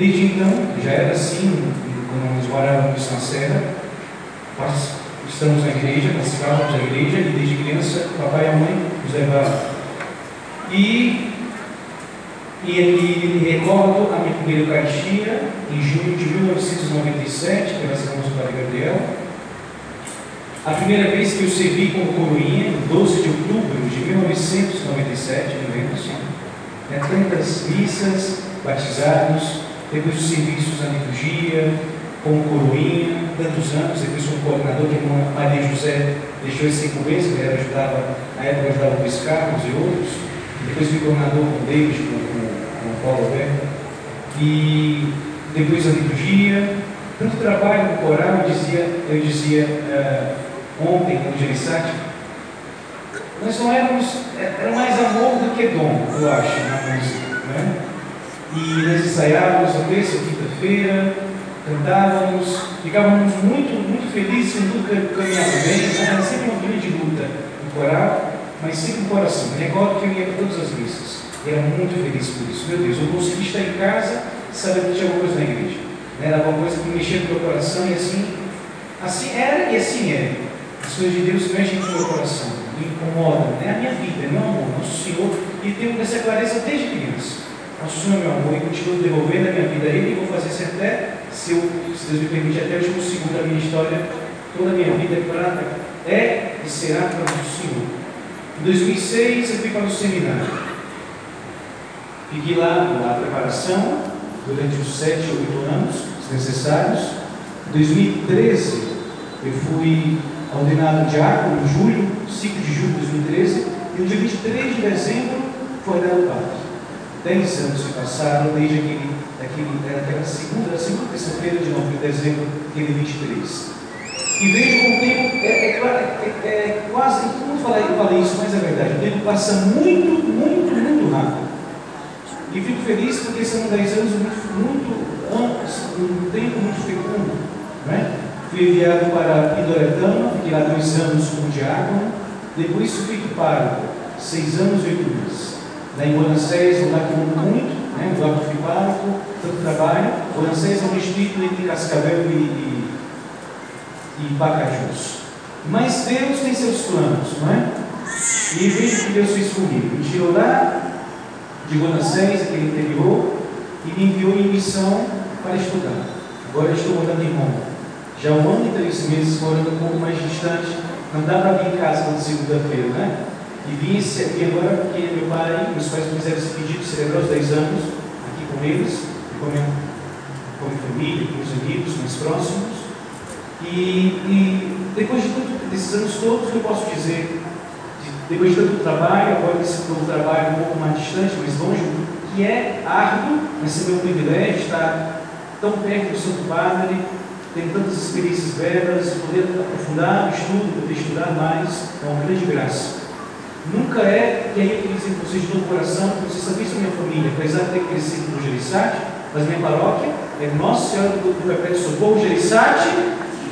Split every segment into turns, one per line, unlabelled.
Desde então, já era assim, quando nós morávamos na Serra, nós estamos na igreja, participávamos da igreja, e desde criança, papai e a mãe nos levavam. E, e ele recordo a minha primeira Eucaristia, em junho de 1997, graças a Deus, Padre Gabriel. A primeira vez que eu servi como coroinha, em 12 de outubro de 1997, me lembro assim. É, tantas missas, batizados, depois os serviços na liturgia, como coroinha, tantos anos, depois como coordenador, que a irmã Maria José deixou esse cinco meses, ela ajudava, na época ajudava Luiz Carlos e outros, depois fui coordenador com David, com, com, com Paulo Alberto, e depois a liturgia, tanto trabalho no coral, eu dizia, eu dizia uh, ontem no Gerisate, nós não éramos, era mais amor do que dom, eu acho, na música? E nós ensaiávamos a terça, quinta-feira, cantávamos, ficávamos muito, muito felizes tudo caminhava bem, era sempre uma grande luta no coral, mas sempre no coração. Me recordo que eu ia para todas as missas, e era muito feliz por isso. Meu Deus, eu consegui estar em casa sabendo que tinha alguma coisa na igreja. Era uma coisa que mexia no meu coração e assim, assim era e assim é. As coisas de Deus mexem no meu coração, me incomodam, né? a minha vida, meu amor, nosso Senhor, e tenho essa clareza desde criança. Senhor, meu amor, e continuo devolvendo a minha vida a Ele e vou fazer isso até, se, eu, se Deus me permite, até o último segundo da minha história, toda a minha vida é, é e será para o Senhor. Em 2006 eu fui para o seminário. Fiquei lá na preparação durante os sete ou oito anos necessários. Em 2013 eu fui ordenado diácono em julho, 5 de julho de 2013, e no dia 23 de dezembro foi dado padre. Dez anos se passaram desde aquele, aquele, aquela segunda, segunda terça-feira de 9 de dezembro, aquele 23. E vejo como o tempo é, é, é, é quase, todo mundo fala, fala isso, mas é verdade, o tempo passa muito, muito, muito rápido. E fico feliz porque são 10 anos muito, muito amplos, um tempo muito fecundo. Né? Fui enviado para Pindoretama, fiquei lá dois anos como diácono, depois fui para seis anos e oito meses. Lá em Bonancés, um lugar que eu muito, né? um lugar que tanto trabalho. Bonancés é um distrito entre Cascavel e, e, e Pacajus. Mas Deus tem seus planos, não é? E vejo que Deus fez comigo. Me tirou lá de Bonancés, aquele interior, e me enviou em missão para estudar. Agora estou morando em Roma. Já um ano e três meses morando um pouco mais distante. Não dá para vir em casa na segunda-feira, né? E vim aqui agora porque meu pai e meus pais fizeram esse pedido celebrar os 10 anos aqui com eles, com minha, com minha família, com os amigos mais próximos. E, e depois de tudo, desses anos todos, eu posso dizer? depois de tanto trabalho, agora esse novo trabalho um pouco mais distante, mais longe, que é árduo, mas é meu privilégio estar tão perto do Santo Padre, ter tantas experiências belas, poder aprofundar o estudo, poder estudar mais, é uma grande graça. Nunca é, que aí eu dizer para vocês de todo o coração, porque vocês sabem isso minha família, apesar de ter crescido no Gerissati, mas minha paróquia é Nossa Senhora do Perpétuo Socorro, Gerissati,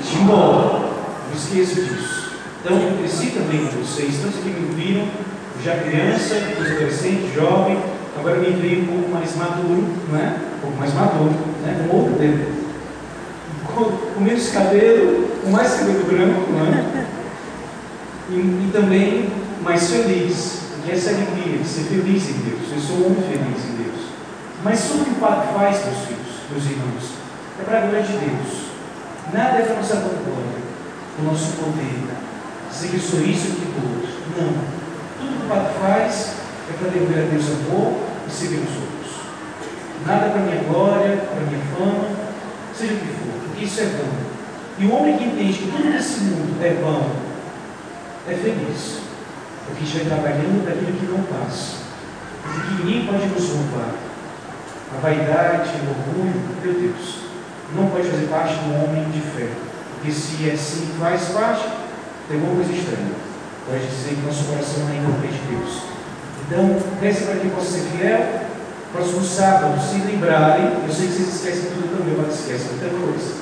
Timbó. Não esqueço disso. Então eu cresci também com vocês, tantos que me viram já criança, depois adolescente, jovem, agora me veio um pouco mais maduro, não é? Um pouco mais maduro, né? com outro tempo. Com, com menos cabelo, com mais cabelo branco, não é? E, e também mais feliz, e essa alegria de ser feliz em Deus. Eu sou muito feliz em Deus. Mas tudo que o Padre faz, meus filhos, meus irmãos, é para a glória de Deus. Nada é para nossa glória, o nosso poder, dizer que sou isso e aquilo outro. Não. Tudo que o Padre faz é para devolver a Deus amor e servir os outros. Nada para minha glória, para minha fama, seja o que for, porque isso é bom. E o homem que entende que tudo nesse mundo é bom, é feliz. Porque estiver trabalhando para aquilo que não passa. Porque que ninguém pode nos roubar. A vaidade, o orgulho, meu Deus, não pode fazer parte do homem de fé. Porque se é assim faz parte, tem alguma coisa estranha. Pode dizer que nosso coração não é importante de Deus. Então, peça para que possa ser fiel. Próximo sábado, se lembrarem, eu sei que vocês esquecem tudo também, mas esquecem muita coisa.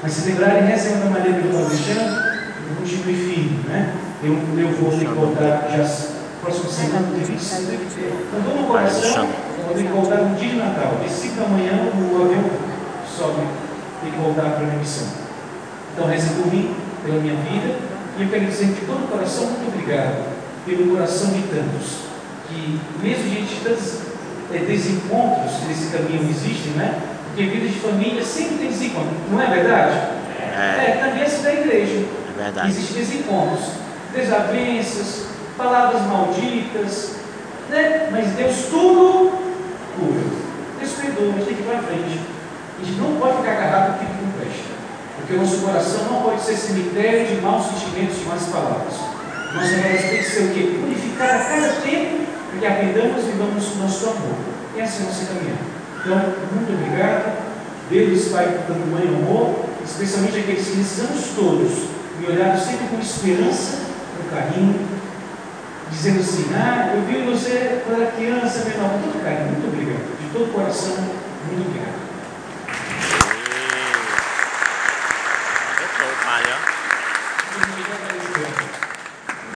Mas se lembrarem, rezem da maneira que eu estou deixando, continue firme, né? Eu, eu vou que botar já próxima semana, dia 25. Com dor no coração, vou ter que voltar no dia de Natal. Às 5 da manhã, o avião sobe, tem que voltar para a minha missão. Então, reza por mim, pela minha vida, e eu quero dizer de todo o coração, muito obrigado pelo coração de tantos, que mesmo diante de tantos é, desencontros nesse caminho existem, né? Porque vida de família sempre tem desencontros, não é verdade?
É.
É, também assim da igreja.
É verdade.
Existem desencontros, desavenças, palavras malditas, né? Mas Deus tudo cura. Deus perdoa, gente tem que ir para frente. A gente não pode ficar agarrado com aquilo que não presta. Porque o nosso coração não pode ser cemitério de maus sentimentos, de más palavras. Nossa coração tem que ser o quê? Purificar a cada tempo, para que aprendamos e vivamos o nosso amor. E essa é a nossa caminhada. Então, muito obrigado. Deus Pai por tamanho amor, especialmente aqueles que nesses anos todos me olharam sempre com esperança, carinho, dizendo assim, ah, eu vi você quando era criança, menor, com todo carinho, muito obrigado. De todo coração, muito obrigado.
Mario.